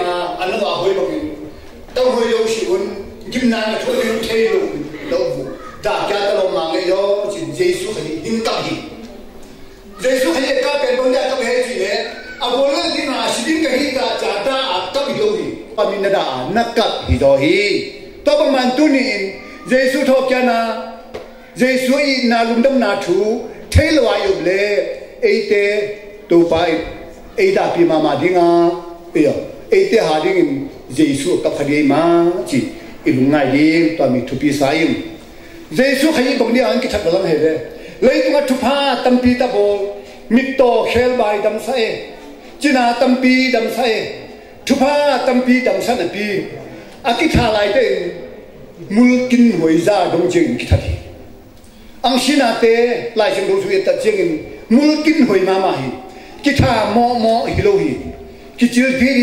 ma anu wa hoi bokin ta hoi yo shi un gim na na thoi yo thei lo lo bu da kya ta lo ma nge yo chi jesu khani din ta hi jesu khani ka pe bon da ta he chi he a bol na din na shi din ka hi ta cha ta a ta bi yo hi pa min na da na ka hi do hi to ba man tu ni in jesu tho kya na jesu i na lum dam na thu thei lo wa yo ble ei te to pai ei da pi ma ma ding a 对呀。Te hà đi Giêsu cấp khadi mà chỉ ilung ngai đi tao mi thu pi sai Giêsu khai bông đi anh cái thật lắm hết đấy lấy tung thu pha tâm pi ta bol mit to khel bai dam sai china tâm pi dam sai thu pha tâm pi dam san pi. À, A ki tha lai te mul kin hoi za dong jing ki thati ang sina te lai jing do su ta jing mul kin hoi ma ma hi ki tha mo mo hi lo hi 기질 비리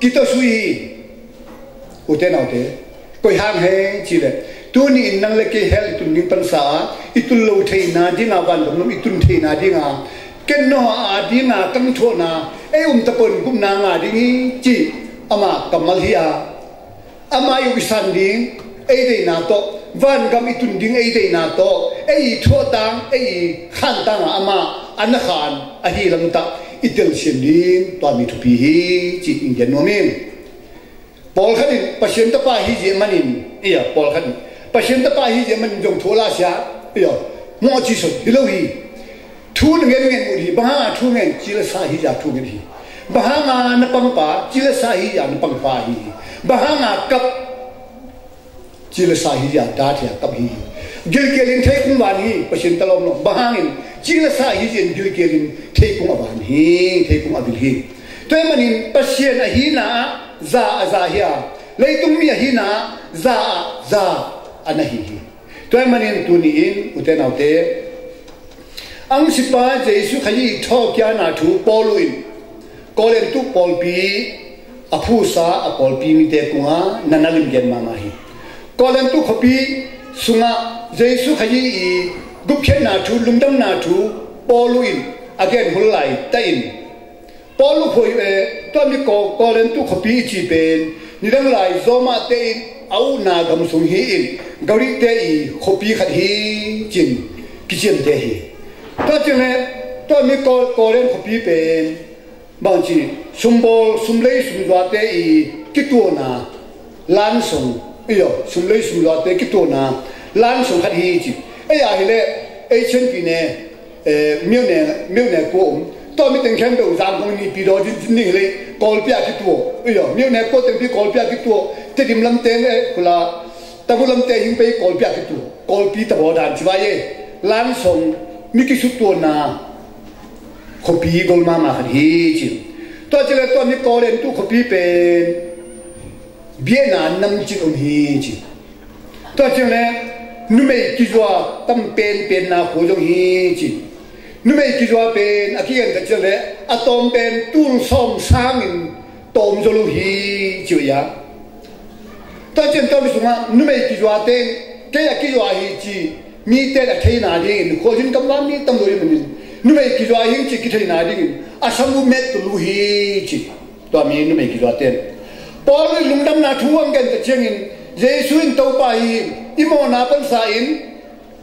기도 수이 우텐 아우테 कोई हम है चिले तू नी नल के हेल तू नी पंसा इतु लो थे ना दी ना बान लम इतु थे ना दी ना के नो आ दी ना तंग थो ना ए उम तपन गुम ना ना दी ची अमा कमल हिया अमा यु सान दी ए दे ना तो van gam itun ding ei dei na to ei tho tang ei khan tang ama an khan a hi lam ta อิตาลีเซีนดิมตัวมิทุพีฮีจีอินเดียนโนมิมปอลขันปัจเจนตปาฮีเจมันินเอียปอลขันปัจเจนตปาฮีเจมันจงทัวลาเสียเอียมอจีสุดฮิโลฮีทูนเงินเงินอุดีบ้าทูเงินจีลสาฮีจาทูเงินฮีบ้ามานปังปาจีลสาฮีจานปังปาฮีบ้ามากับจีลสาฮีจาดาเทียกับฮีเกลเกลินเทคุนวานีปัจเจนตลอมโนบ้าเงิน la sa hi jen gil kelin thai kum aban hi thai kum abil hi toy manin pasien a hi na za za hi hiya leitung mi hi na za za anahi hi hi toy manin tu ni in uten autte ang sipa jesu khai tho kya na thu polu in kolen tu pol pi aphu sa a pol pi mi te kunga nanalim gen mama hi kolen tu khopi sunga jesu khai dukhe na thu lungdam na thu poluin again mulai tain polu khoi e to mi ko kolen tu khopi chi ben ni dang lai zoma tein au na gam sung hi in gauri te i khopi khat hi chin kichem te hi to chen ne to mi ko kolen khopi ben bang chi sumbol sumlei sumwa te i kituna lan sung iyo sumlei sumwa te kituna lan sung khat hi chi အဲ့ရလေအချင်းကြီးနဲ့မြို့နယ်မြို့နယ်ကိုတော်မီတင်ခံတော့ဇာမုန်နီပြီးတော့ဒီနေ့လေကောလ်ပြတိတူရောမြို့နယ်ကိုတင်ပြီးကောလ်ပြတိတူတတိမလမ်တဲနဲ့ခလာတဘူလမ်တဲဟင်ပေးကောလ်ပြတိတူကောလ်ပီတဘောဒါချဝါယေလမ်ဆုံမိကိစုတူနာခိုပီဂေါ်မာမာခီချီတော့ကျလေတော့မိကောလန်တူခိုပီပန်ဘီနာနမ်ချီအုံဟီချီတော့ကျလေ nume kizwa tam pen pen na ho jong hi chi nume kizwa pen akian ka chele atom pen tung som sang in tom jolu hi chi ya ta chen ta bisuma nume kizwa ten ke ya kizwa hi chi mi te la thei na ding ko jin tam lam ni tam lo ni nume kizwa hi chi ki thei na ding a sam met tu lu hi chi to mi nume kizwa ten Paul lumdam na thuang kan ka chengin Jesus tau pa hi imo na pan sa in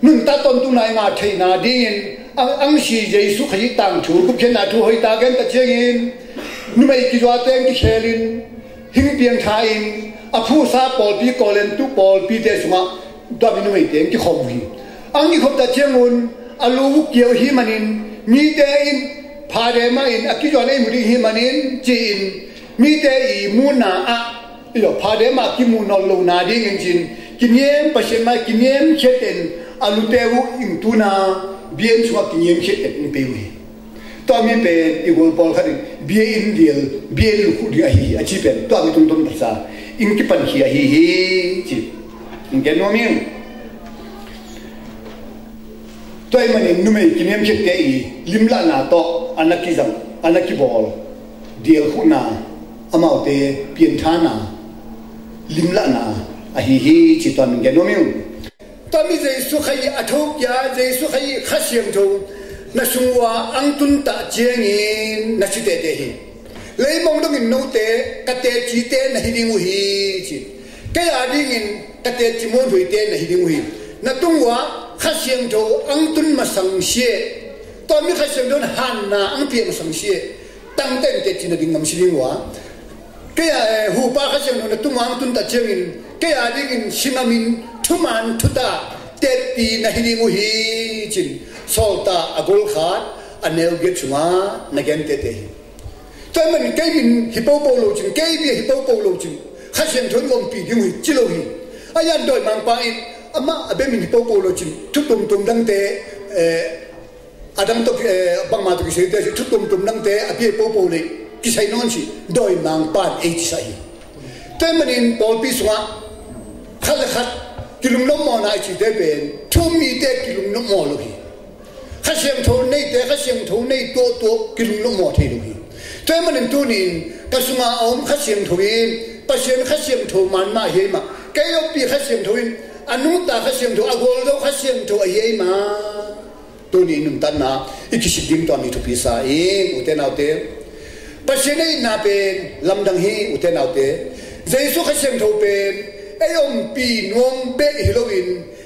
nun ta ton tu na nga thei na ding ang ang si Jesu khai tang thu ku khen na thu hoi ta gen ta cheng in nu mai ki jwa teng ki khelin hing piang tha in a phu sa pol pi kolen tu pol pi te sunga da bi nu mai teng ki khom hi ang ki khop ta cheng un alu kieu hi manin mi te in pha de ma in a ki jwa nei mu hi manin chi in mi te i mu na a yo pha de ma ki mu no lo na ding in chin kiniem pa shen ma kiniem cheten. Aluteu in tu na bien chua kiniem cheten, ni pe wi to mi pe i gol pol khari bie in diel, bie lu khu dia hi a chi pen to mi tum tum sa in ki pan hi hi hi chi. In ke no mi to i mani nu me kiniem chet i. Lim la na to anaki zam anaki bol. Diel khu na amau te pian lim la na. ahihi chi to min ge nomi tami zai su khai atho ya zai su khai khashyam tho na shungwa angtun ta jengi na chi de de hi. Lei mong dong no te ka te chi te na hi ding hi chi. Ke ya ding in ka te chi mon hui te na hi. Ding hi na tungwa khashyam tho angtun ma sang she tami khashyam don han na ang pi ma sang she tang ten te chi na ding ngam shi ding wa cái à eh, hù ba cái xiềng nó tung hoang tung ta chiang in. Cái à đi in mình thu man thu ta tết pi na hi đi hi chỉ sol ta agol à anh à em get chunga na gen tết te tôi mình cái bình hipo bầu lộ chín cái bi hipo bầu lộ chừng khách xiềng thổ ngom pi đi hi à chỉ lo hi. Ai ăn đôi mang pa in ama abe min po po lo chin. Thu tung tung đăng te eh, adam to eh, bang ma to ki se thu tung tung đăng te abe po po le kisai non chi doi mang pan e chi sai temenin bol pi swa khal khat kilum lom mo na chi de ben thu mi de kilum lom mo lo hi khashem tho nei de khashem tho nei to to kilum lom mo the lo hi temenin tu nin kasuma om khashem tho in pashen khashem tho man ma he ma kayo pi khashem tho in anuta khashem tho agol do khashem tho ye ma tu nin num tan na ikishiding to mi thu pi sa e uten out there 不是呢那边林登希有天闹的，耶说嘅圣徒边，哎用比侬白一路边，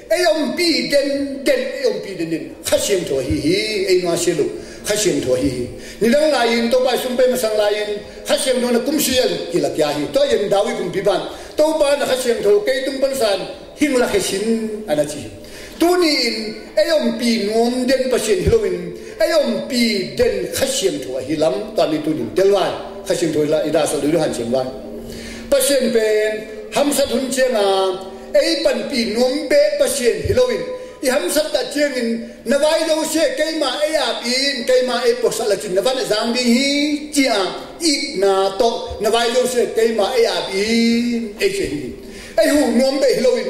哎用比点点，哎用比点点，嘅圣徒嘻嘻，哎那些路，嘅圣徒嘻嘻，你当来人都把准备们上来人，嘅圣徒呢公司人，佢哋家去，都人到位公平办，都把那嘅圣徒给东本山，兴了嘅心，安那知？Hin tu ni in ayom pi nom den pasien hiloin ayom pi den khasiem thua hilam ta ni tu din telwan khasiem thua la ida sa lu han chem wan pasien pen ham sa thun chenga ei pan pi nom be pasien hiloin i ham sat ta chiang in, nawai lo she kai ma e a pin kai ma e ai po sa la chin nawan e zam bi hi chia i na to, nawai lo she kai ma e a pi ai e che hi. Ai hu nom be hiloin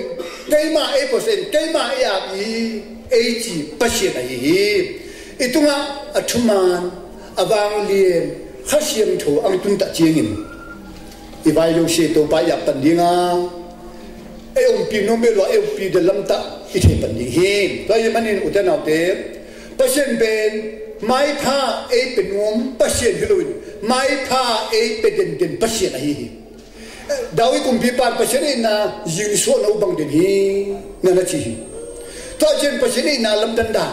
cây mà ấy percent cây mà ấy à gì? ấy chỉ bắt hiện này hi itu liền athuman awang lien khasiam tho ang tun ta chiengin i vai lo se to pa ya pan dinga e ông pi no me lo e pi de lam ta i the pan ding hi to ye manin uten thế? te pasien ben mai pha e penuam pasien hiloin mai pha e peden den pasien hi hi dawi kumbi pan pasiri na yin so no bang den hi, na na chi to chen pasiri na lam dan da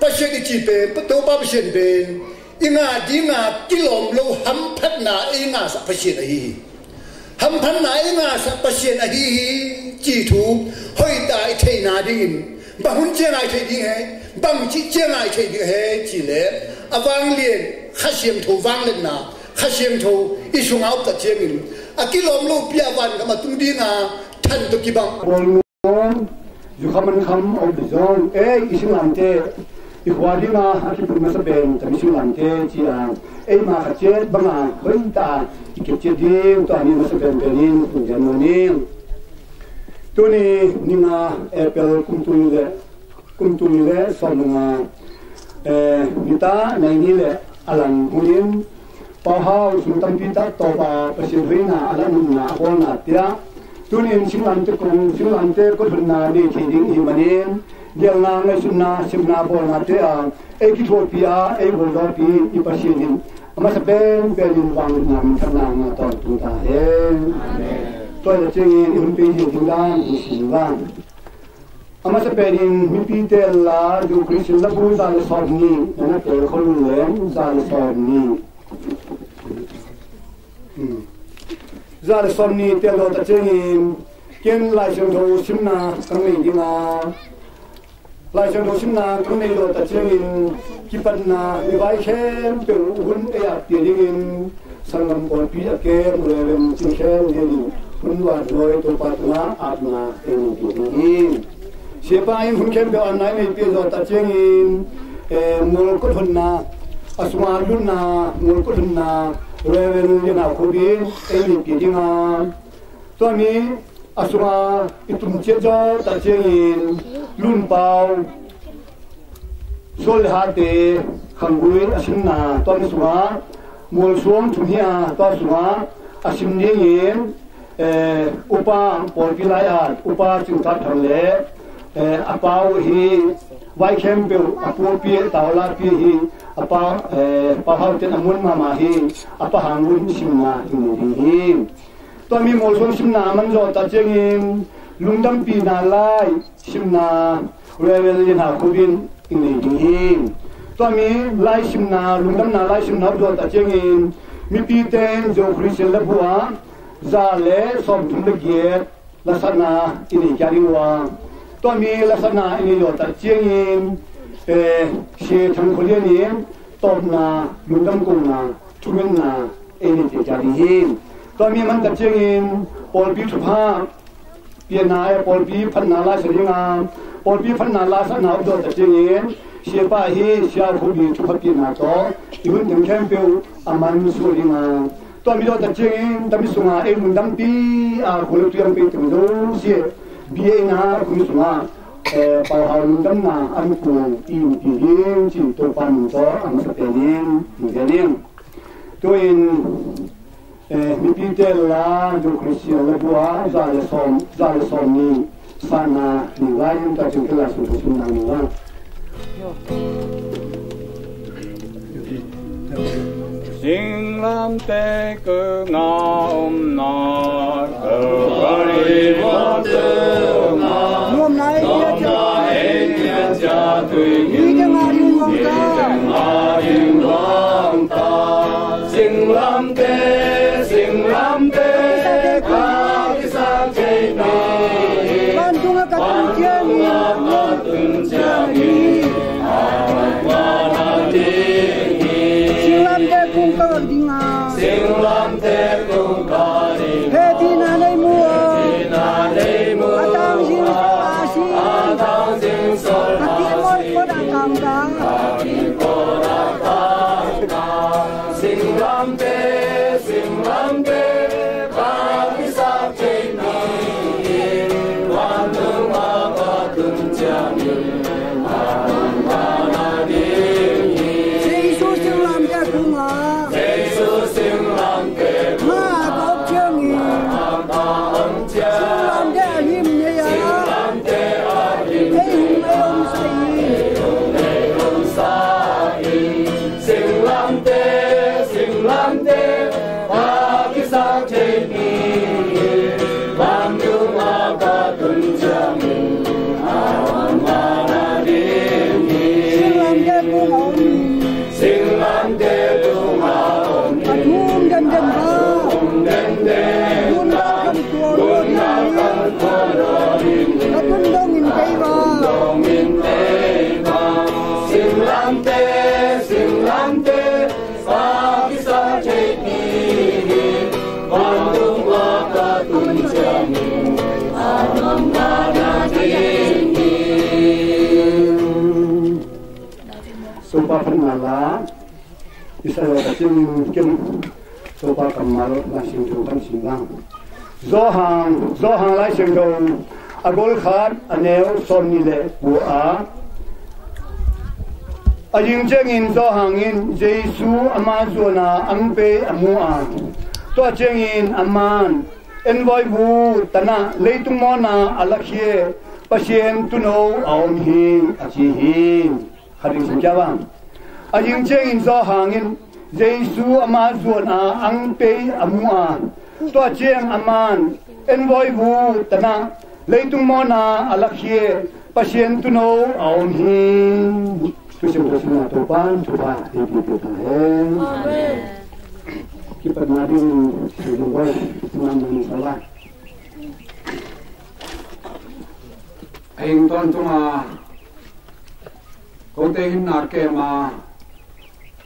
pasene chi pe to pa pasiri ben inga dinga kilom lo ham phat na e inga sa pasiri hi. Ham phat na e inga sa pasiri hi, chi thu, hoi dai thei na ding ba hun chen ai thei ding he, bang chi chen ai thei ding he, chi le. Awang lien khasiem thu wang len na khasiem thu isung out ta chen akilom lo pia van kama tung di na than to ki bang ju khaman kham au de zon e isim lam te i khwadi ma aki pu ma sa ben ta isim lam te chi a e ma kha che banga khoi ta ki ke che di to ani ma sa ben benin ku jan no ni tu ni ni nga apple kum tu le kum tu le so nga e eh, ni ta na ni le alang hunin pahaw sultan pita toba pasidhina alanunna agolna tira. Tunin simulan tikung simulan ter ko berna ni kiding imanin. Dia na na sunna simna bolna tira. Ekitopia evoldopi ipasidin ama saben belin wang nam karna na to tuta hen to ya tingin impi hindan isiwan ama sa pedin mipi tela du krisil la bu zal sorni. Na te kholu le zal sorni. Giờ là xong pi tiền đồ sin chơi ama sa lại mi đồ te na ju đi đi na. Lại le đồ ni na te khol na za le sor từ huấn somni telo tiền đi ken sang làm tho simna kang nei rồi em xin tho đi kang huấn lo rồi tôi phát na ni vai khem pe hun e ya ti dingin sangam này pi ya ke mu le lem chin khem na, ni hun na mua cốt huấn na. 레벨이나 고비 에리 비딩아 또미 아수마 이tum 제자 따쟁인 룬바우 솔하데 강구인 아심나 또미 수마 몰수엄 중이야 또 수마 아심닝인 에 우파 볼빌라야 우파 증탁 당래? 에 아빠우히 vai khem pe apu pi tawla pi hi apa eh, pa ha te namun ma ma hi apa hangun ru sim na hi hi to mi mol som sim na man jo ta cheng in lungdam pi na lai sim na re re ni na in ni hi to mi lai sim na lungdam na lai sim na jo ta cheng in mi pi ten jo christian la bua za le som thum le ge la sana in ni kya ri wa to mi la sa na ni yo ta chi ni e she thang ko le ni to na yu dam ko na tu men na e ni te ja ni yin to mi man ta chi ni por bi thu pha ye na e por bi phan na la se ni na por bi phan na la sa na do ta chi ni she pa he sha khu ni thu pha pi na to yu dam chen pe aman su ni na to mi do ta chi ni dam su na e mun dam pi a ko le tu yam pe tu do sie bia na ku sunga e bảo har chúng ta na am ku ti ti hin chi to pa mun to am ta pe nin mu ge nin là, in e mi pin te la do krisia le bua za le som za le som ni sana ni wa yum ta chu kla su su na ni wa Sing lam te ku na om Doamna, Doamna, Doamna, pernala isa yo ta ching kin sopa kamal na sing tu sing lang zo hang zo hang lai sing do agol khan aneu son ni le bu a aying cheng in zo hang in jesu aman. Envoy bu tana leitung na pasien tuno aom hi achi hi haring sakyawa aying cheng in zo hangin jesu ama zuana ang pe amua to cheng aman envoy bu tana leitung mo na alakhie pasien tuno aom hi tu sim tu sim to pan tu pa ti ti ti ta he kita nadi sebelum gua nam nam salah anh tuân chung à công ty hin nạt kê mà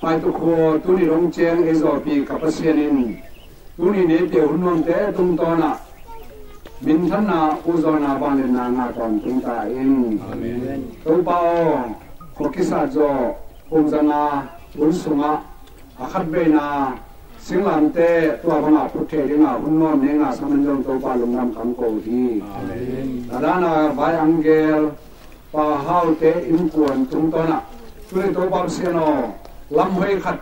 mai tu khô tu ni rong cheng e zo pi kapasian in tu ni ne pe hun nom te tum to na min than na u zo na ban le na nga ton tum ta in tu pao ko kisa zo um zana un sunga a khat be na sinh làm tê tua bằng ngà phút thế đi ngà hun nom ne ngà saman jong tu pa lung nam kam ko hi Adana by angel pa hau te in kuan tung to na tuli to pa siano lam hoi khat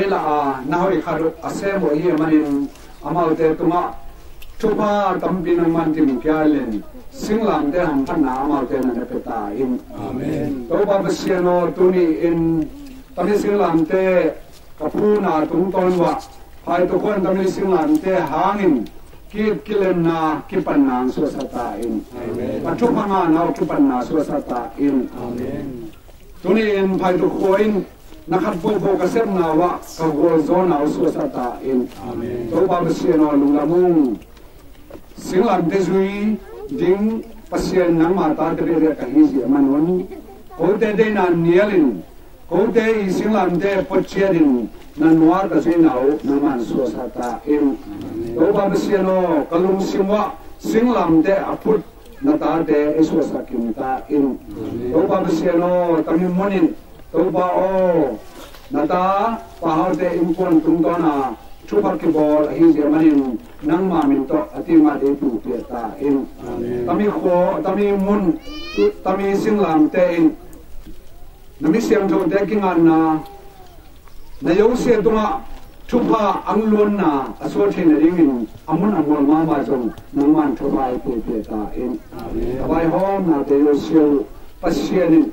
ela a na hoi khat a se mo hi manin amal te tunga chu pa tam pi na man tim pya len sing lam te ham phan na ma te na pe ta in amen to ba ba sia no tu ni in tam ni sing lam te ka pu na tung ton wa hai to kon tam ni sing lam te hangin ki kilen na ki pan na su sa ta in amen pa chu pa ma na chu pan na su sa ta in amen tu ni in phai to ko nakatful ko kasir na wa gol zona usu in to ba mesiano lungamung singan dezui ding pasien nang mata tere kahiji manon ko de de na nielin ko de isingan de pocherin na nuar kasinau naman su in to ba mesiano kalung simwa singlam de aput na ta de isu ta in to ba mesiano kami monin to ba o na ta pa ha te impon tung to na chu par ki bol hi je manin nang ma min to ati ma de tu pe ta in tami kho tami mun tami sing lam te in nami siam tho te king an na na yo se to ma chu pa ang lon na aso the na ring in amun amol ma ma jong nang man chu pa pe pe ta in bai hom na te yo siu pasien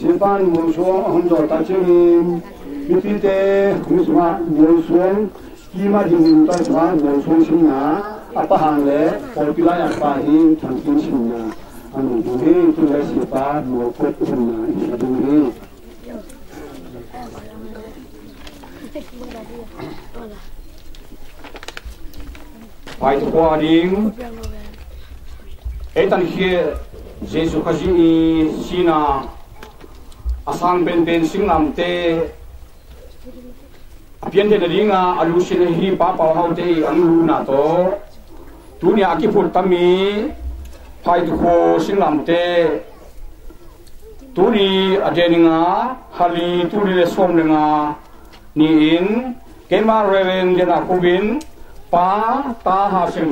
실판 무수원 혼조 따치님 밑에 공수만 무수원 이마진 따치만 무수원 신나 아빠 한래 올기라 아빠인 장신 신나 아니 누구 둘의 실판 무엇 신나 이사동이 Vai com a língua. Então, Jesus Christ, China. Asang ben ben sing lam te apian de ringa alu sin hi pa pa hau te ang lu na to tu ni aki phur tami pai tu ko sing lam te tu ni adeninga hali tu ni le som lenga ni in kema reven de na kubin pa ta ha sing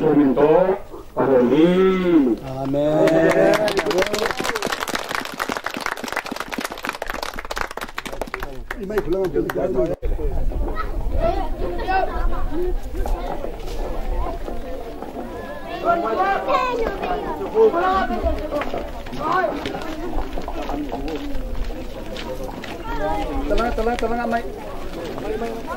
so min to pa ni amen Imay ko lang ang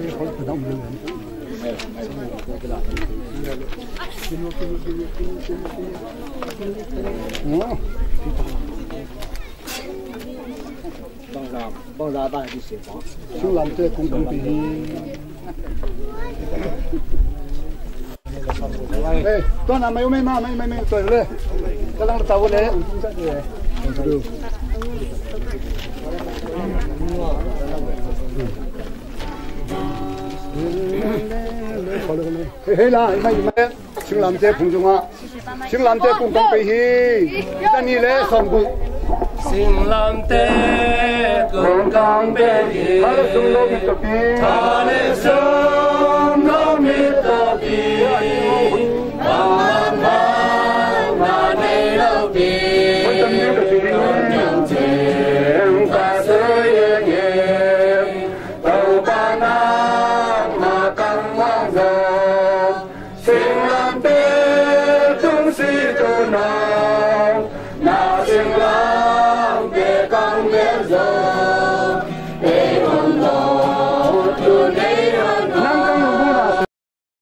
Tala, tala, tala nga, bằng ra bằng ra ta đi xếp bỏ xuống làm thế cũng cũng bị Ê, tôi làm mấy mấy mà mấy mấy mấy tôi lên, tôi ông không chắc gì. 嘿嘿啦 là anh ta nhìn thấy xưng làm chê, không dùng ạ. Xưng làm 比